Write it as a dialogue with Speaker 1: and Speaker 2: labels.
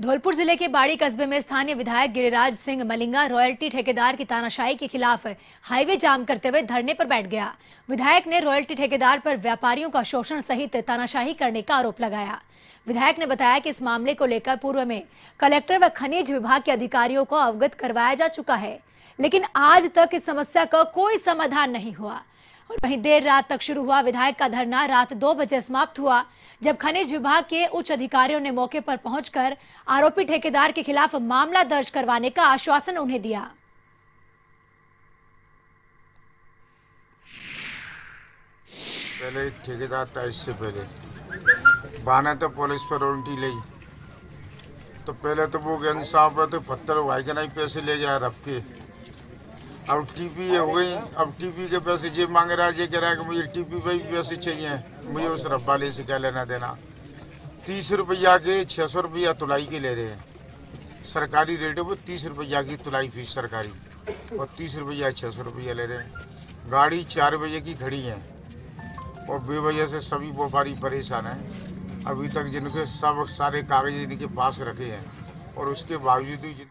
Speaker 1: धौलपुर ज़िले के बाड़ी कस्बे में स्थानीय विधायक गिरिराज सिंह मलिंगा रॉयल्टी ठेकेदार की तानाशाही के खिलाफ हाईवे जाम करते हुए धरने पर बैठ गया। विधायक ने रॉयल्टी ठेकेदार पर व्यापारियों का शोषण सहित तानाशाही करने का आरोप लगाया। विधायक ने बताया कि इस मामले को लेकर पूर्व में कलेक्टर व खनिज विभाग के अधिकारियों को अवगत करवाया जा चुका है। लेकिन आज तक इस समस्या का कोई समाधान नहीं हुआ। और वहीं देर रात तक शुरू हुआ विधायक का धरना। रात दो बजे समाप्त हुआ, जब खनिज विभाग के उच्च अधिकारियों ने मौके पर पहुंचकर आरोपी ठेकेदार के खिलाफ मामला दर्ज करवाने का आश्वासन उन्हें दिया।
Speaker 2: पहले ठेकेदार था, इससे पहले। बाने तो पुलिस पर उल्टी ली तो पहले तो वो गैंग साहब तो पत्थर भाई के नहीं पैसे ले जाए रख के। अब टीपी हो गई अब टीपी के पैसे जे मांग रहा है, जे कह रहा है कि मुझे टीपी पे भी पैसे चाहिए मुझे उस रब्बा वाले से क्या लेना देना। तीस रुपया के छः सौ रुपया तुलाई के ले रहे हैं। सरकारी रेट वो तीस रुपया की तुलाई फ़ीस सरकारी, और तीस रुपया छः सौ रुपया ले रहे हैं। गाड़ी चार बजे की खड़ी है, और बेवजह से सभी व्यापारी परेशान हैं। अभी तक जिनके सब सारे कागज़ इनके पास रखे हैं, और उसके बावजूद भी जिन-